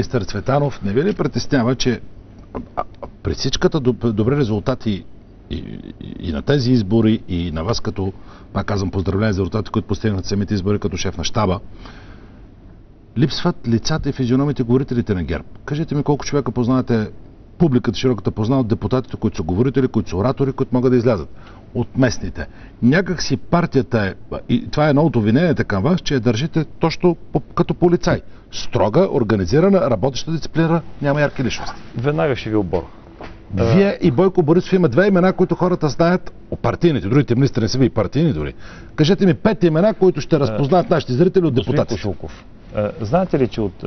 министър Цветанов, не ви ли притеснява, че при всичката добри резултати и, и, на тези избори, и на вас като, пак казвам, поздравления за резултати, които постигнат самите избори като шеф на щаба, липсват лицата и физиономите говорителите на ГЕРБ. Кажете ми колко човека познавате, публиката широката познават депутатите, които са говорители, които са оратори, които могат да излязат от местните. Някак си партията е, и това е едно от обвиненията към вас, че я държите точно като полицай. Строга, организирана, работеща дисциплина, няма ярки личности. Веднага ще ви обор. Вие и Бойко Борисов има две имена, които хората знаят, о партийните, другите министри не са ви и партийни дори. Кажете ми пет имена, които ще разпознаят нашите зрители от депутатите. Кошулков, знаете ли, че от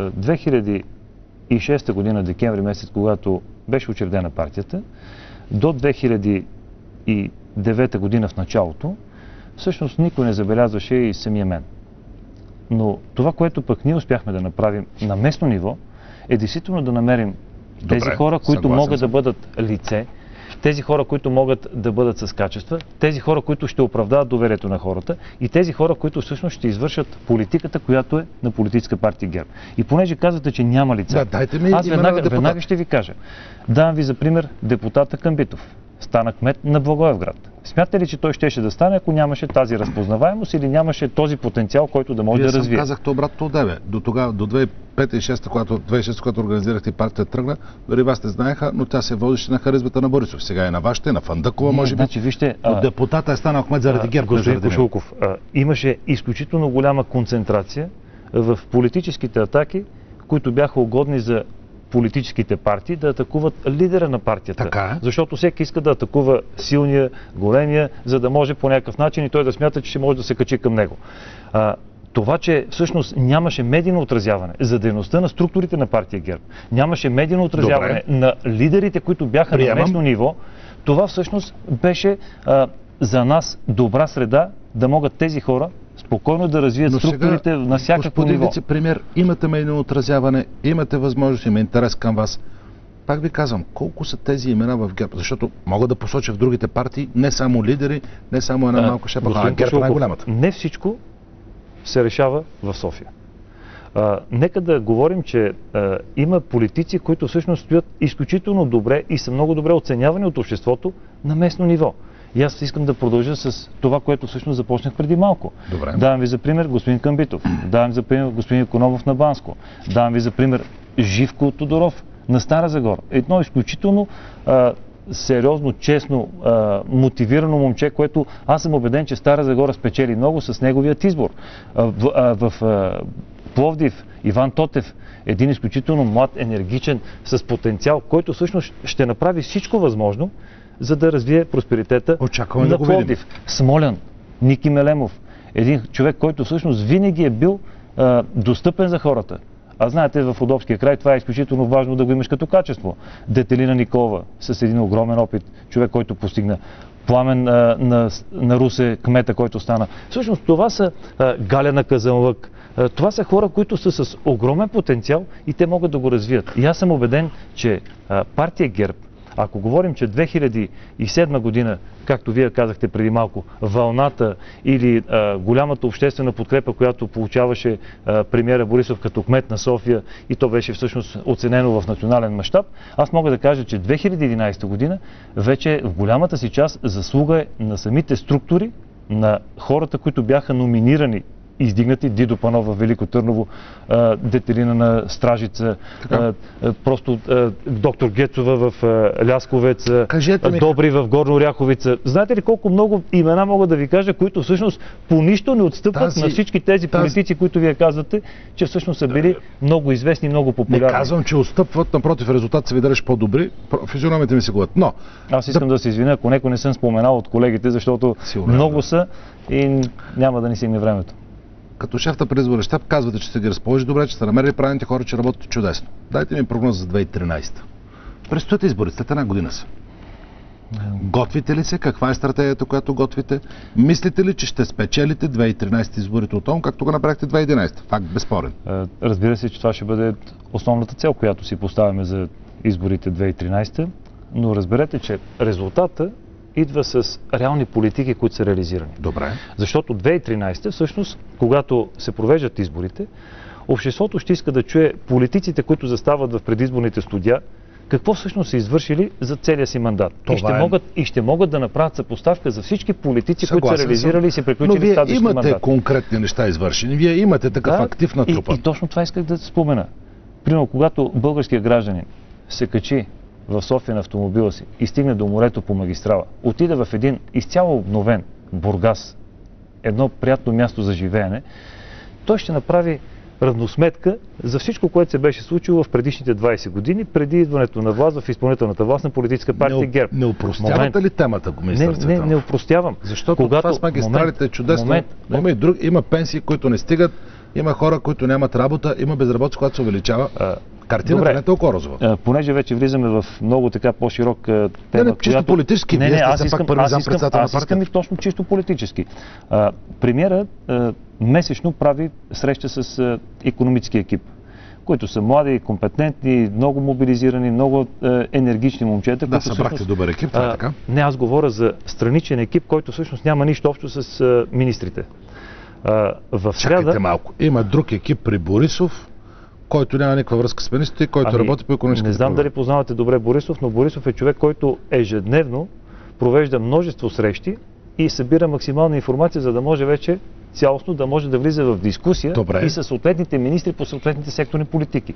2006 година, декември месец, когато беше учредена партията, до 2009 година в началото, всъщност никой не забелязваше и самия мен. Но това, което пък ние успяхме да направим на местно ниво, е действително да намерим Добре, тези хора, които могат да бъдат лице, тези хора, които могат да бъдат с качества, тези хора, които ще оправдават доверието на хората и тези хора, които всъщност ще извършат политиката, която е на политическа партия ГЕРБ. И понеже казвате, че няма лица, да, дайте ми аз веднага, веднага ще ви кажа. Давам ви за пример депутата Камбитов. Стана кмет на Благоевград. Смятате ли, че той щеше да стане, ако нямаше тази разпознаваемост или нямаше този потенциал, който да може Вие да развие? Вие казахте обратно от тебе. До тогава, до 2005 и 2006, когато, 2006, когато организирахте партията тръгна, дори вас не знаеха, но тя се водеше на харизмата на Борисов. Сега е на вашите, на Фандъкова, не, може би. Значи, вижте, а, депутата е станал кмет заради ГЕРБ. Господин Кошулков, имаше изключително голяма концентрация в политическите атаки, които бяха угодни за политическите партии да атакуват лидера на партията. Така е. Защото всеки иска да атакува силния, големия, за да може по някакъв начин и той да смята, че ще може да се качи към него. А, това, че всъщност нямаше медийно отразяване за дейността на структурите на партия ГЕРБ, нямаше медийно отразяване Добре. на лидерите, които бяха Приемам. на местно ниво, това всъщност беше а, за нас добра среда да могат тези хора спокойно да развият Но структурите сега, на всякакво господин ниво. вице-премьер, имате медийно отразяване, имате възможност, има интерес към вас. Пак ви казвам, колко са тези имена в ГЕРБ? Защото мога да посоча в другите партии не само лидери, не само една малка шепа, а ГЕРБ е най-голямата. Не всичко се решава в София. А, нека да говорим, че а, има политици, които всъщност стоят изключително добре и са много добре оценявани от обществото на местно ниво. И аз искам да продължа с това, което всъщност започнах преди малко. Добре. Давам ви за пример господин Камбитов, давам за пример господин Економов на Банско, давам ви за пример Живко Тодоров на Стара Загора. Едно изключително а, сериозно, честно, а, мотивирано момче, което аз съм убеден, че Стара Загора спечели много с неговият избор. А, в, а, в а, Пловдив, Иван Тотев, един изключително млад, енергичен, с потенциал, който всъщност ще направи всичко възможно, за да развие просперитета Очакваме на да Пловдив. Смолян, Ники Мелемов, един човек, който всъщност винаги е бил а, достъпен за хората. А знаете, в Удобския край това е изключително важно да го имаш като качество. Детелина Никова с един огромен опит, човек, който постигна пламен а, на, на Русе, кмета, който стана. Всъщност това са а, Галя Казанлък, а, това са хора, които са с огромен потенциал и те могат да го развият. И аз съм убеден, че а, партия ГЕРБ ако говорим, че 2007 година, както вие казахте преди малко, вълната или а, голямата обществена подкрепа, която получаваше а, премиера Борисов като кмет на София и то беше всъщност оценено в национален мащаб, аз мога да кажа, че 2011 година вече в голямата си част заслуга е на самите структури, на хората, които бяха номинирани издигнати. Дидо Панов в Велико Търново, Детелина на Стражица, просто доктор Гецова в Лясковец, Добри в Горно Ряховица. Знаете ли колко много имена мога да ви кажа, които всъщност по нищо не отстъпват тази, на всички тези политици, тази... които вие казвате, че всъщност са били много известни, много популярни. Не казвам, че отстъпват, напротив, резултатите са ви далеч по-добри, физиономите ми се говорят. Но... Аз искам да... да се извиня, ако някой не съм споменал от колегите, защото Сигурно, много да. са и няма да ни стигне времето като шеф на предизборен щаб казвате, че сте ги разположили добре, че сте намерили правилните хора, че работят чудесно. Дайте ми прогноз за 2013. Предстоят избори, след една година са. Готвите ли се? Каква е стратегията, която готвите? Мислите ли, че ще спечелите 2013 изборите от ОМ, както го направихте 2011? Факт безспорен. Е, разбира се, че това ще бъде основната цел, която си поставяме за изборите 2013. Но разберете, че резултата идва с реални политики, които са реализирани. Добре. Защото 2013 всъщност, когато се провеждат изборите, Обществото ще иска да чуе политиците, които застават в предизборните студия, какво всъщност са извършили за целия си мандат. Това и, ще е. могат, и ще могат да направят съпоставка за всички политици, които Съгласен са съм. реализирали и се Но приключили вие следващия имате мандат. конкретни неща извършени. Вие имате такъв актив на и, и точно това исках да спомена. Примерно, когато българският гражданин се качи в София на автомобила си и стигне до морето по магистрала, отиде в един изцяло обновен Бургас, едно приятно място за живеене, той ще направи равносметка за всичко, което се беше случило в предишните 20 години, преди идването на власт в изпълнителната власт на политическа партия не, ГЕРБ. не упростявате ли темата, Не, министър не, Цветанов? не упростявам. Защото Когато- това с магистралите е чудесно. Момент, но има, и друг, има пенсии, които не стигат, има хора, които нямат работа, има безработица, която се увеличава. А, Картината добре. не е толкова розова. Понеже вече влизаме в много така по-широк тема. Не, не, чисто политически. Не, не, аз искам, пак първи аз искам, заместник-председател на аз искам и точно чисто политически. А, премиера а, месечно прави среща с а, економически екип които са млади, компетентни, много мобилизирани, много е, енергични момчета. Да, събрахте всъщност, добър екип, това е така. Не, аз говоря за страничен екип, който всъщност няма нищо общо с а, министрите. А, в Чакайте сряда, малко. Има друг екип при Борисов, който няма никаква връзка с министрите, който Ами, работи по економическите Не знам проблеми. дали познавате добре Борисов, но Борисов е човек, който ежедневно провежда множество срещи и събира максимална информация, за да може вече цялостно да може да влиза в дискусия Добре. и с съответните министри по съответните секторни политики.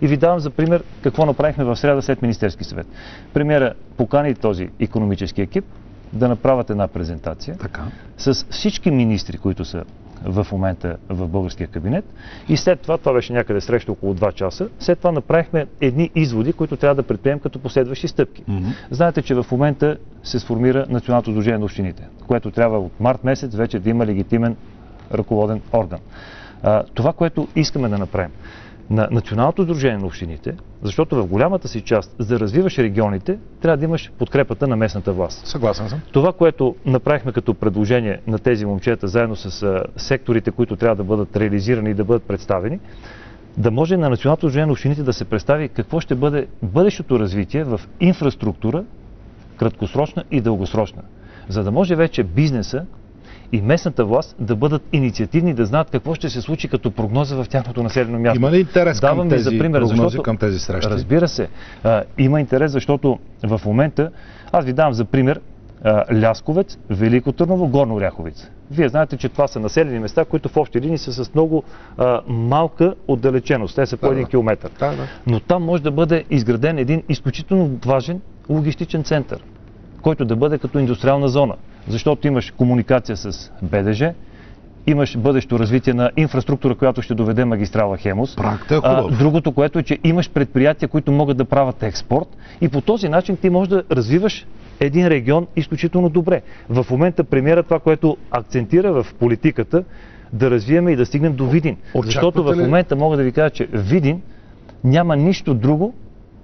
И ви давам за пример какво направихме в среда след Министерски съвет. Премиера покани този економически екип да направят една презентация Така. с всички министри, които са в момента в българския кабинет. И след това, това беше някъде среща около 2 часа, след това направихме едни изводи, които трябва да предприемем като последващи стъпки. Мгм. Знаете, че в момента се сформира Националното сдружение на общините, което трябва от март месец вече да има легитимен ръководен орган. А, това, което искаме да направим на Националното сдружение на общините, защото в голямата си част, за да развиваш регионите, трябва да имаш подкрепата на местната власт. Съгласен съм. Това, което направихме като предложение на тези момчета, заедно с секторите, които трябва да бъдат реализирани и да бъдат представени, да може на Националното сдружение на общините да се представи какво ще бъде бъдещото развитие в инфраструктура, краткосрочна и дългосрочна. За да може вече бизнеса и местната власт да бъдат инициативни, да знаят какво ще се случи като прогноза в тяхното населено място. Има ли интерес към Давам ви тези за пример, прогнози, защото- към тези срещи? Разбира се. А, има интерес, защото в момента, аз ви давам за пример, Лясковец, Велико Търново, Горно Оряховица. Вие знаете, че това са населени места, които в общи линии са с много а, малка отдалеченост. Те са по Да, един да. километър. Да, да. Но там може да бъде изграден един изключително важен логистичен център, който да бъде като индустриална зона. Защото имаш комуникация с БДЖ, имаш бъдещо развитие на инфраструктура, която ще доведе магистрала Хемус. Проектът е А, другото, което е, че имаш предприятия, които могат да правят експорт и по този начин ти можеш да развиваш един регион изключително добре. В момента премиера това, което акцентира в политиката, да развиеме и да стигнем до Видин. Защото в Очаквате момента мога да ви кажа, че Видин няма нищо друго,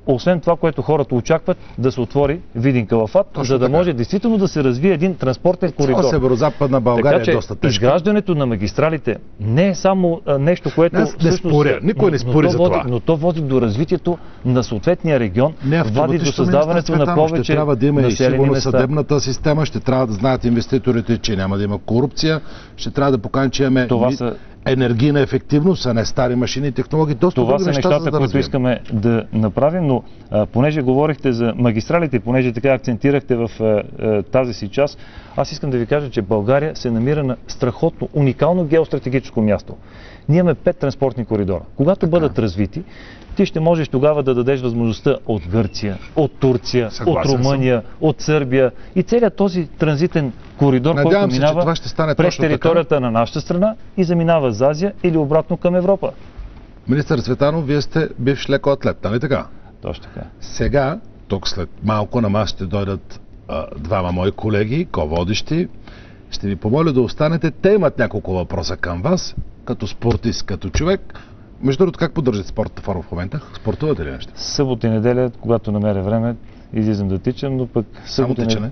освен това, което хората очакват да се отвори Видин Калафат, Точно за да така. може действително да се развие един транспортен Цяла коридор. северо-западна България така че е доста тежка. изграждането на магистралите не е само нещо, което Не, не споря. е- Никой не спори за води, това. Но то води до развитието на съответния регион, Не води до създаването на повече Ще трябва да има и сигурно места. съдебната система, ще трябва да знаят инвеститорите, че няма да има корупция, ще трябва да покажем, че имаме Това са- енергийна ефективност, а не стари машини и технологии. Доста Това са неща, нещата, да които искаме да направим, но а, понеже говорихте за магистралите понеже така акцентирахте в а, а, тази си част, аз искам да ви кажа, че България се намира на страхотно, уникално геостратегическо място. Ние имаме пет транспортни коридора. Когато бъдат развити, ти ще можеш тогава да дадеш възможността от Гърция, от Турция, Съгласен от Румъния, от Сърбия и целият този транзитен коридор, Надявам който се, че минава през точно така. територията на нашата страна и заминава за Азия или обратно към Европа. Министър Цветанов, вие сте бивш лекоатлет, нали така? Точно така. Сега, тук след малко на нас ще дойдат а, двама мои колеги, ко-водещи. Ще ви помоля да останете. Те имат няколко въпроса към вас, като спортист, като човек. Между другото, как поддържате спортната форма в момента? Спортувате ли нещо? Събота и неделя, когато намеря време, излизам да тичам, но пък Само тичане?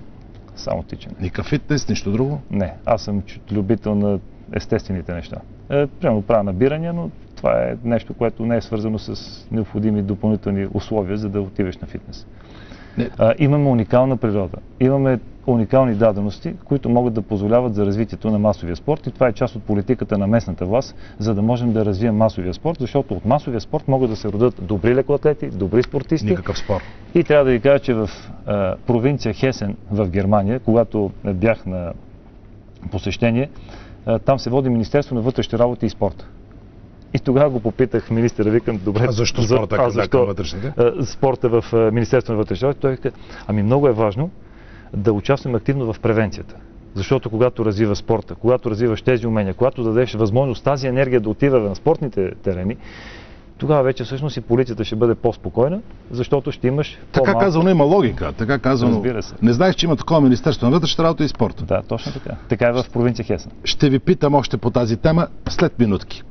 Само тичане. Никакъв фитнес, нищо друго? Не, аз съм любител на естествените неща. Е, примерно правя набирания, но това е нещо, което не е свързано с необходими допълнителни условия, за да отиваш на фитнес. Не. А, имаме уникална природа. Имаме уникални дадености, които могат да позволяват за развитието на масовия спорт и това е част от политиката на местната власт, за да можем да развием масовия спорт, защото от масовия спорт могат да се родят добри лекоатлети, добри спортисти. Никакъв спор. И трябва да ви кажа, че в а, провинция Хесен в Германия, когато бях на посещение, а, там се води Министерство на вътрешните работи и спорта. И тогава го попитах министъра, викам, добре. А защо за- спорта, а защо, вътрешните? спорта в а, Министерство на вътрешните работи? Той вика, ами много е важно да участваме активно в превенцията. Защото когато развиваш спорта, когато развиваш тези умения, когато дадеш възможност тази енергия да отива на спортните терени, тогава вече всъщност и полицията ще бъде по-спокойна, защото ще имаш Така казано има логика. Така казано. Разбира се. Не знаеш, че има такова Министерство на вътрешната работа и спорта. Да, точно така. Така е в провинция Хесен. Ще ви питам още по тази тема след минутки.